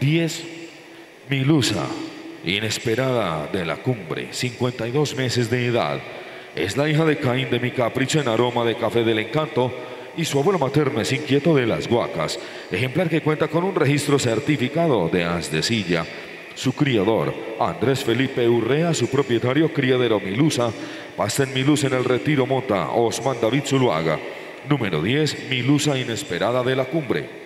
10. Milusa, inesperada de la cumbre, 52 meses de edad. Es la hija de Caín de mi capricho en aroma de café del encanto y su abuelo materno es inquieto de las guacas, ejemplar que cuenta con un registro certificado de as de silla. Su criador, Andrés Felipe Urrea, su propietario criadero Milusa, pasta en Milusa en el Retiro Mota, Osman David Zuluaga. Número 10, Milusa inesperada de la cumbre.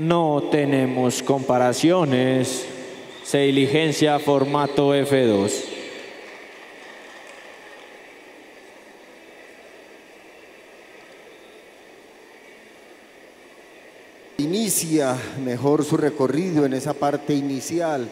No tenemos comparaciones. Se diligencia formato F2. Inicia mejor su recorrido en esa parte inicial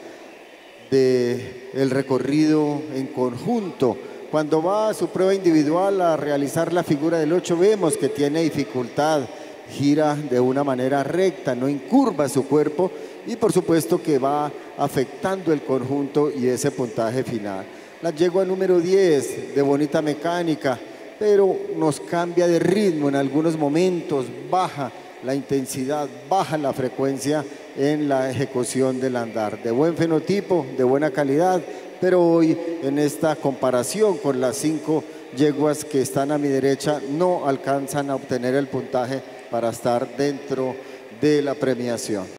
del el recorrido en conjunto. Cuando va a su prueba individual a realizar la figura del 8 vemos que tiene dificultad gira de una manera recta, no incurva su cuerpo y por supuesto que va afectando el conjunto y ese puntaje final. La yegua número 10 de bonita mecánica, pero nos cambia de ritmo en algunos momentos, baja la intensidad, baja la frecuencia en la ejecución del andar. De buen fenotipo, de buena calidad, pero hoy en esta comparación con las cinco yeguas que están a mi derecha no alcanzan a obtener el puntaje para estar dentro de la premiación.